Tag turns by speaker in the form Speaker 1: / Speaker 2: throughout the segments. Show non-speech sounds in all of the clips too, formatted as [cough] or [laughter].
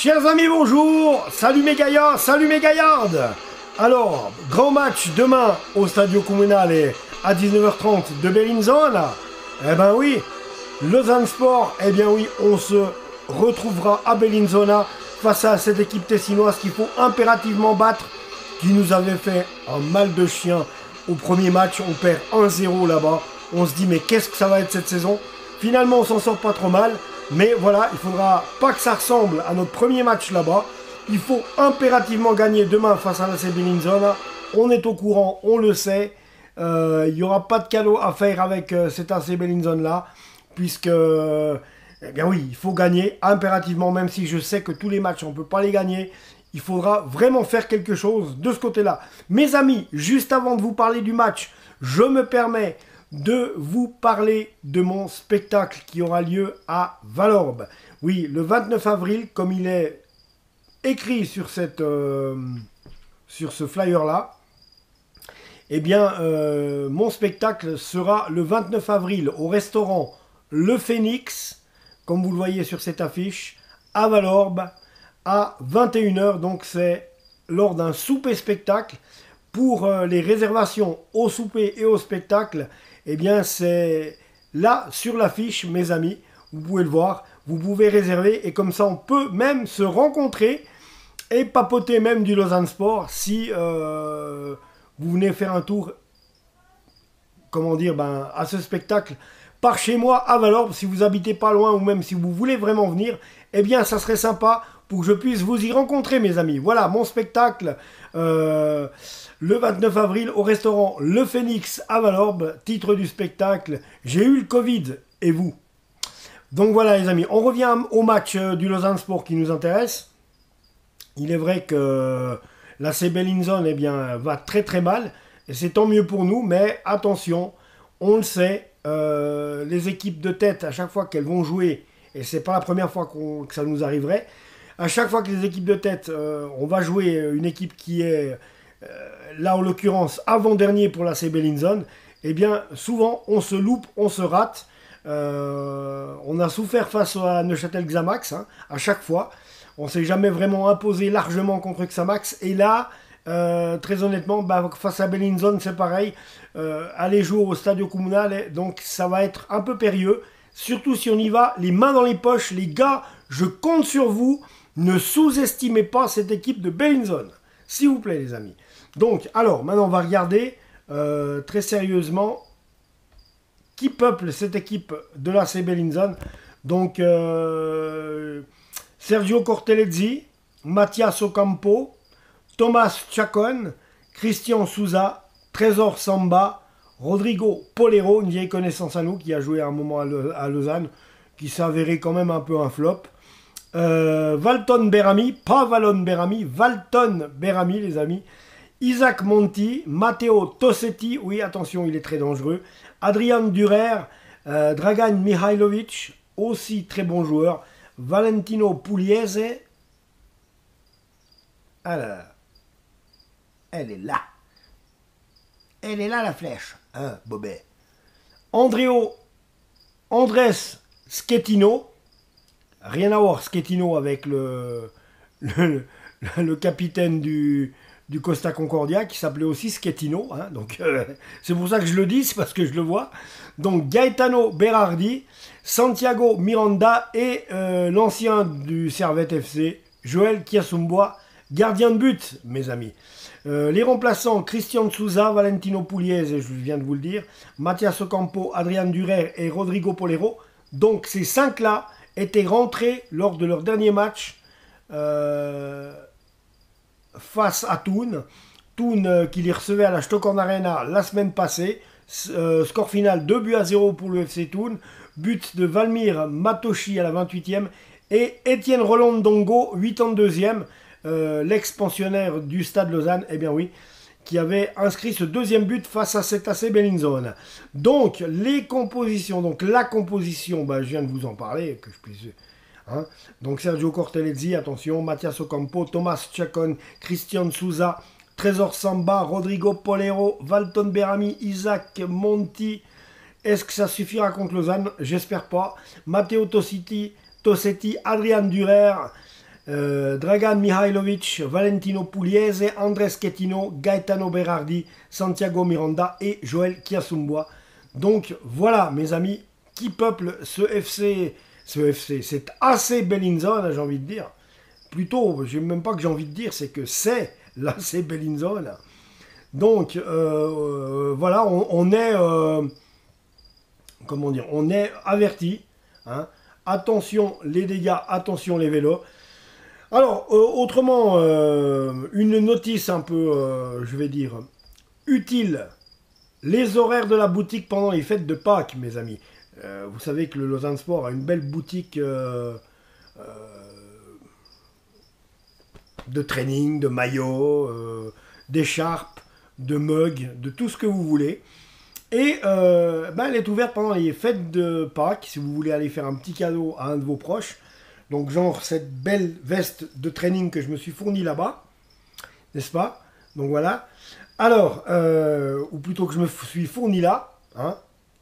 Speaker 1: Chers amis, bonjour Salut mes gaillards, salut mes gaillardes Alors, grand match demain au Stadio Comunale à 19h30 de Bellinzona. Eh ben oui, Lausanne Sport, eh bien oui, on se retrouvera à Bellinzona face à cette équipe tessinoise qu'il faut impérativement battre, qui nous avait fait un mal de chien au premier match. On perd 1-0 là-bas. On se dit, mais qu'est-ce que ça va être cette saison? Finalement, on s'en sort pas trop mal. Mais voilà, il faudra pas que ça ressemble à notre premier match là-bas. Il faut impérativement gagner demain face à la Bellinzona. On est au courant, on le sait. Euh, il n'y aura pas de cadeau à faire avec euh, cet AC Bellinzone là, puisque, eh bien oui, il faut gagner impérativement, même si je sais que tous les matchs, on ne peut pas les gagner. Il faudra vraiment faire quelque chose de ce côté-là. Mes amis, juste avant de vous parler du match, je me permets de vous parler de mon spectacle qui aura lieu à Valorbe. Oui, le 29 avril, comme il est écrit sur, euh, ce flyer-là, eh bien, euh, mon spectacle sera le 29 avril au restaurant Le Phénix, comme vous le voyez sur cette affiche, à Valorbe, à 21h. Donc, c'est lors d'un souper-spectacle. Pour euh, les réservations au souper et au spectacle, eh bien, c'est là sur l'affiche, mes amis. Vous pouvez le voir. Vous pouvez réserver et comme ça, on peut même se rencontrer et papoter même du Lausanne Sport si euh, vous venez faire un tour, comment dire, ben, à ce spectacle par chez moi à Valorbe, si vous habitez pas loin ou même si vous voulez vraiment venir, eh bien ça serait sympa pour que je puisse vous y rencontrer mes amis. Voilà mon spectacle euh, le 29 avril au restaurant Le Phénix à Valorbe, titre du spectacle J'ai eu le Covid et vous? Donc voilà les amis, on revient au match euh, du Lausanne Sport qui nous intéresse. Il est vrai que la Bellinzone eh bien, va très très mal, et c'est tant mieux pour nous, mais attention, on le sait, euh, les équipes de tête, à chaque fois qu'elles vont jouer, et c'est pas la première fois que ça nous arriverait, à chaque fois que les équipes de tête, euh, on va jouer une équipe qui est, euh, là en l'occurrence, avant-dernier pour la Bellinzone, eh bien souvent on se loupe, on se rate. on a souffert face à Neuchâtel Xamax, hein, à chaque fois. On s'est jamais vraiment imposé largement contre Xamax. Et là, euh, très honnêtement, bah, face à Bellinzone, c'est pareil. Euh, aller jouer au Stadio Comunale, donc ça va être un peu périlleux. Surtout si on y va les mains dans les poches. Les gars, je compte sur vous. Ne sous-estimez pas cette équipe de Bellinzone. S'il vous plaît, les amis. Donc, alors, maintenant, on va regarder euh, très sérieusement qui peuple cette équipe de la C. Donc, Sergio Cortellezzi, Mathias Ocampo, Thomas Chacon, Christian Souza, Trésor Samba, Rodrigo Polero, une vieille connaissance à nous qui a joué un moment à, Lausanne, qui avéré quand même un peu un flop. Euh, Valton Berami, pas Valon Berami, Valton Berami, les amis. Isaac Monti, Matteo Tossetti, oui, attention, il est très dangereux. Adrian Durer, euh, Dragan Mihailovic, aussi très bon joueur. Valentino Pugliese. Alors, elle est là. Elle est là la flèche, hein, Bobet. Andréo, Andrés Schettino. Rien à voir, Schettino, avec le, capitaine du, Costa Concordia qui s'appelait aussi Schettino. Hein, donc euh, c'est pour ça que je le dis, parce que je le vois. Donc Gaetano Berardi, Santiago Miranda et euh, l'ancien du Servette FC, Joël Kiasumbois, gardien de but, mes amis. Euh, les remplaçants, Christian Souza, Valentino Pugliese, je viens de vous le dire, Mathias Ocampo, Adrian Durer et Rodrigo Polero. Donc ces cinq-là étaient rentrés lors de leur dernier match euh, face à Thun. Thun qui les recevait à la Stockholm Arena la semaine passée. score final 2 buts à 0 pour le FC Thun but de Valmir Matoshi à la 28e, et Étienne Roland Dongo, 82e, euh, l'ex-pensionnaire du Stade Lausanne, eh bien oui, qui avait inscrit ce deuxième but face à cet AC Bellinzone. Donc, les compositions, donc la composition, bah, je viens de vous en parler, que je puisse... Hein. Donc Sergio Cortellezzi, attention, Mathias Ocampo, Thomas Chacon, Christian Souza, Trésor Samba, Rodrigo Polero, Valton Berami, Isaac Monti, est-ce que ça suffira contre Lausanne? J'espère pas. Matteo Tossetti Adrian Durer, Dragan Mihailovic, Valentino Pugliese, Andres Schettino, Gaetano Berardi, Santiago Miranda et Joël Kiasumbois. Donc voilà mes amis qui peuplent ce FC, ce FC, c'est assez Bellinzone j'ai envie de dire. Plutôt, je même pas que j'ai envie de dire, c'est que c'est l'AC Bellinzone. Donc euh, voilà, on, est, euh, comment dire, on est averti. Hein. Attention les dégâts, attention les vélos. Alors, euh, autrement, une notice un peu, je vais dire, utile. Les horaires de la boutique pendant les fêtes de Pâques, mes amis. vous savez que le Lausanne Sport a une belle boutique de training, de maillots, d'écharpes, de mugs, de tout ce que vous voulez. Et euh, ben, elle est ouverte pendant les fêtes de Pâques, si vous voulez aller faire un petit cadeau à un de vos proches. Donc genre cette belle veste de training que je me suis fourni là-bas, n'est-ce pas? Donc voilà. Alors, euh, ou plutôt que je me suis fourni là, hein,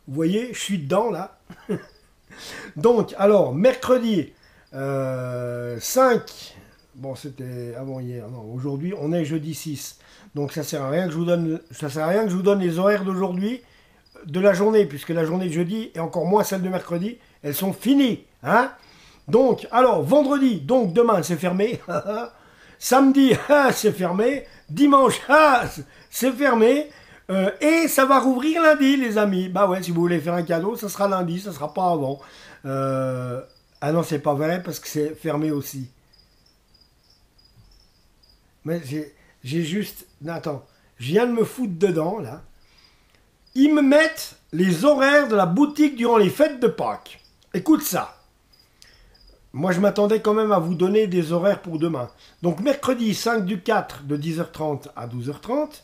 Speaker 1: vous voyez, je suis dedans là. [laughs] Donc, alors, mercredi 5, euh, bon c'était avant hier, non, aujourd'hui on est jeudi 6. Donc ça sert à rien que je vous donne, ça sert à rien que je vous donne les horaires d'aujourd'hui, de la journée, puisque la journée de jeudi et encore moins celle de mercredi, elles sont finies, hein Donc, alors vendredi, donc demain c'est fermé, [laughs] samedi [laughs] c'est fermé, dimanche [laughs] c'est fermé. Euh, et ça va rouvrir lundi, les amis. Bah ouais, si vous voulez faire un cadeau, ça sera lundi, ça sera pas avant. Euh, ah non, c'est pas vrai parce que c'est fermé aussi. Mais j'ai juste. Attends, je viens de me foutre dedans, là. Ils me mettent les horaires de la boutique durant les fêtes de Pâques. Écoute ça. Moi, je m'attendais quand même à vous donner des horaires pour demain. Donc, mercredi 5 du 4 de 10h30 à 12h30.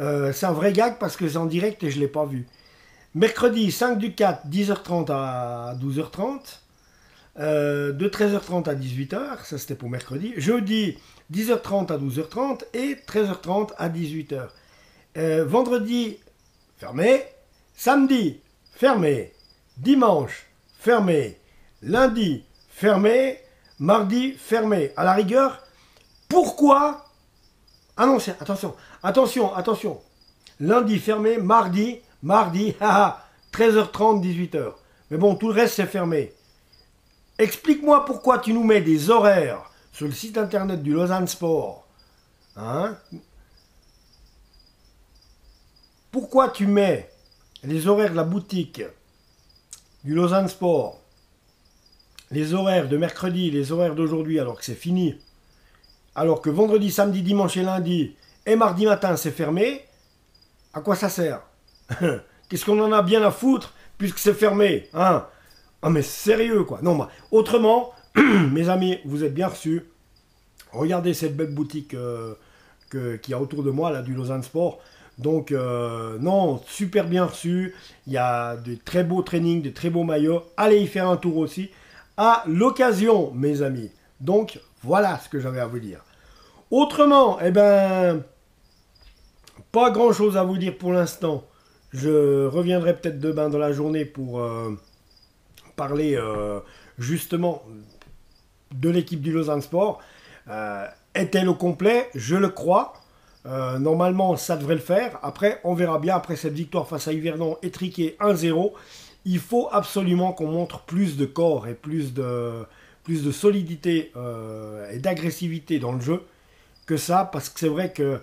Speaker 1: Euh, c'est un vrai gag parce que c'est en direct et je ne l'ai pas vu. Mercredi 5 du 4, 10h30 à 12h30. Euh, de 13h30 à 18h, ça c'était pour mercredi. Jeudi 10h30 à 12h30 et 13h30 à 18h. Euh, vendredi, fermé. Samedi, fermé. Dimanche, fermé. Lundi, fermé. Mardi, fermé. À la rigueur, pourquoi Ah non, attention, attention, attention. Lundi, fermé. Mardi, mardi, [laughs] 13h30, 18h. Mais bon, tout le reste, c'est fermé. Explique-moi pourquoi tu nous mets des horaires sur le site internet du Lausanne Sport, hein, pourquoi tu mets les horaires de la boutique du Lausanne Sport, les horaires de mercredi, les horaires d'aujourd'hui, alors que c'est fini, alors que vendredi, samedi, dimanche et lundi et mardi matin c'est fermé, à quoi ça sert [laughs] Qu'est-ce qu'on en a bien à foutre puisque c'est fermé hein? Ah mais sérieux quoi. Non, bah, autrement, [clears throat] mes amis, vous êtes bien reçus. Regardez cette belle boutique euh, qu'il y a autour de moi, là, du Lausanne Sport. Donc, euh, non, super bien reçu. Il y a de très beaux trainings, de très beaux maillots. Allez y faire un tour aussi. À l'occasion, mes amis. Donc, voilà ce que j'avais à vous dire. Autrement, eh ben, pas grand chose à vous dire pour l'instant. Je reviendrai peut-être demain dans la journée pour euh, parler justement de l'équipe du Lausanne Sport. Euh, est-elle au complet? Je le crois. Euh, normalement, ça devrait le faire. Après, on verra bien. Après cette victoire face à Yverdon étriquée 1-0, il faut absolument qu'on montre plus de corps et plus de, plus de solidité euh, et d'agressivité dans le jeu que ça. Parce que c'est vrai que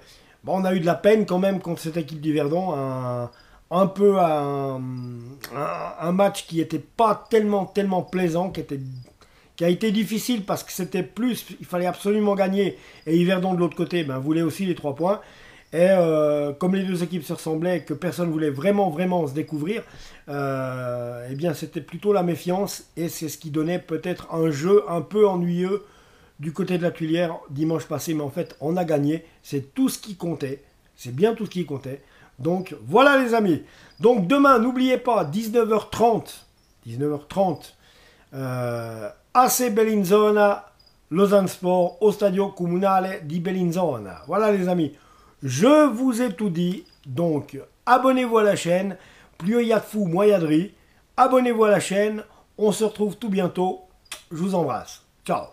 Speaker 1: on a eu de la peine quand même contre cette équipe d'Yverdon. Un, un peu un, match qui n'était pas tellement, tellement plaisant, qui était qui a été difficile parce que c'était plus, il fallait absolument gagner. Et Yverdon de l'autre côté ben, voulait aussi les trois points. Et euh, comme les deux équipes se ressemblaient, que personne voulait vraiment, vraiment se découvrir, euh, eh bien c'était plutôt la méfiance et c'est ce qui donnait peut-être un jeu un peu ennuyeux du côté de la Tuilière dimanche passé. Mais en fait, on a gagné. C'est tout ce qui comptait. C'est bien tout ce qui comptait. Donc voilà les amis. Donc demain, n'oubliez pas, 19h30. 19h30. Euh, AC Bellinzona, Lausanne Sport, au Stadio Comunale di Bellinzona. Voilà les amis, je vous ai tout dit, donc abonnez-vous à la chaîne, plus il y a de fou, moins il y a de riz. Abonnez-vous à la chaîne, on se retrouve tout bientôt, je vous embrasse, ciao